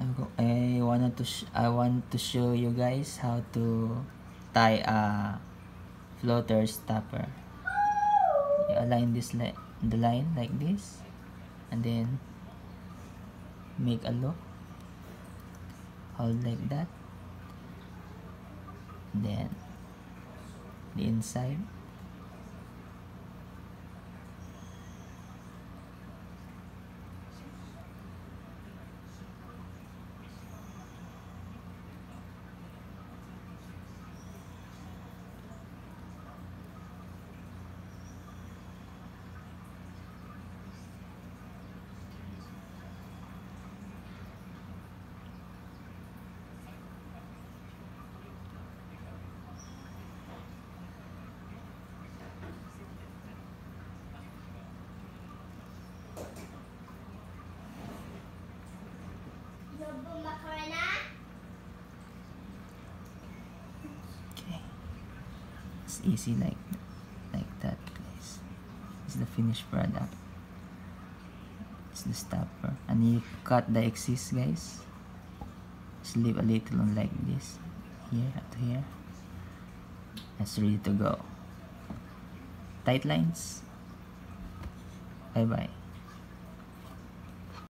I wanted to I want to show you guys how to tie a floater stopper. You align this li- the line like this, and then make a loop. Hold like that. Then the inside. It's easy like like that guys. It's the finished product. It's the stopper. And you cut the excess guys. Just leave a little like this. Here up to here. That's ready to go. Tight lines. Bye bye.